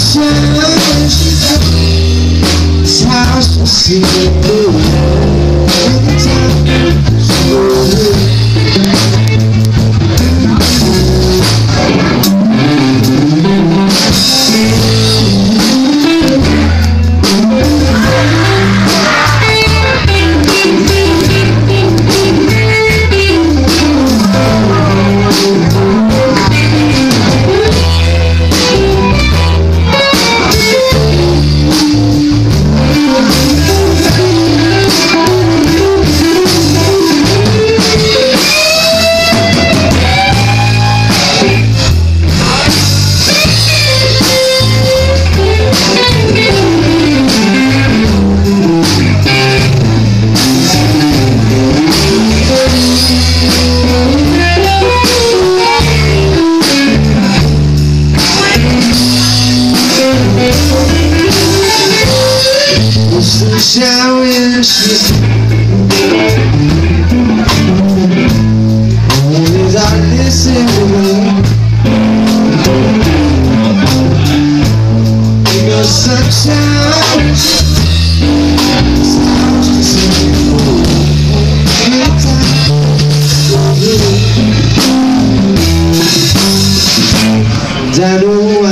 myself She's see. I know